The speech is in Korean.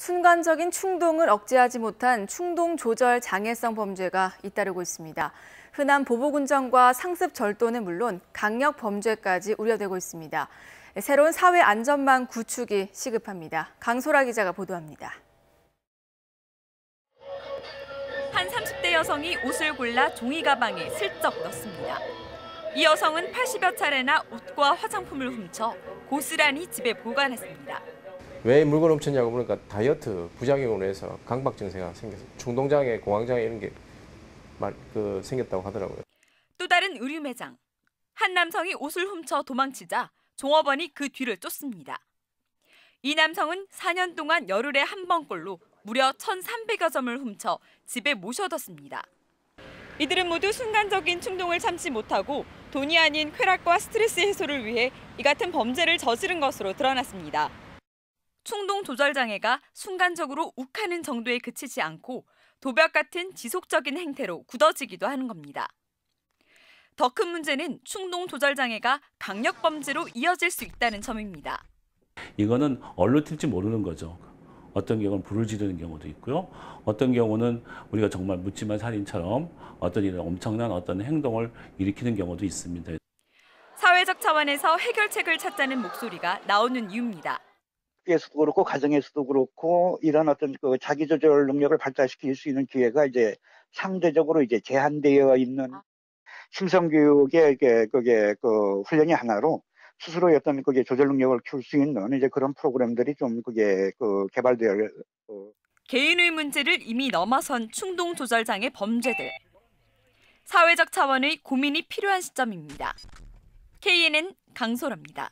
순간적인 충동을 억제하지 못한 충동 조절 장애성 범죄가 잇따르고 있습니다. 흔한 보복운전과 상습 절도는 물론 강력 범죄까지 우려되고 있습니다. 새로운 사회 안전망 구축이 시급합니다. 강소라 기자가 보도합니다. 한 30대 여성이 옷을 골라 종이 가방에 슬쩍 넣습니다. 이 여성은 80여 차례나 옷과 화장품을 훔쳐 고스란히 집에 보관했습니다. 왜 물건 훔쳤냐고 보니까 다이어트 부작용으로 해서 강박 증세가 생겨서 충동장애, 공황장애 이런 게 말, 그 생겼다고 하더라고요. 또 다른 의류 매장. 한 남성이 옷을 훔쳐 도망치자 종업원이 그 뒤를 쫓습니다. 이 남성은 4년 동안 열흘에 한 번꼴로 무려 1,300여 점을 훔쳐 집에 모셔뒀습니다. 이들은 모두 순간적인 충동을 참지 못하고 돈이 아닌 쾌락과 스트레스 해소를 위해 이 같은 범죄를 저지른 것으로 드러났습니다. 충동 조절 장애가 순간적으로 욱하는 정도에 그치지 않고 도벽 같은 지속적인 행태로 굳어지기도 하는 겁니다. 더 큰 문제는 충동 조절 장애가 강력 범죄로 이어질 수 있다는 점입니다. 이거는 얼로 튈지 모르는 거죠. 어떤 경우는 불을 지르는 경우도 있고요. 어떤 경우는 우리가 정말 묻지마 살인처럼 어떤 이런 엄청난 어떤 행동을 일으키는 경우도 있습니다. 사회적 차원에서 해결책을 찾자는 목소리가 나오는 이유입니다. 에서도 그렇고 가정에서도 그렇고 이런 어떤 그 자기 조절 능력을 발달시킬 수 있는 기회가 이제 상대적으로 이제 제한되어 있는 심성 교육의 그게 그게 그 훈련이 하나로 스스로의 어떤 그게 조절 능력을 키울 수 있는 이제 그런 프로그램들이 좀 그게 그 개발되어 어, 개인의 문제를 이미 넘어선 충동 조절 장애 범죄들. 사회적 차원의 고민이 필요한 시점입니다. KNN 강소라입니다.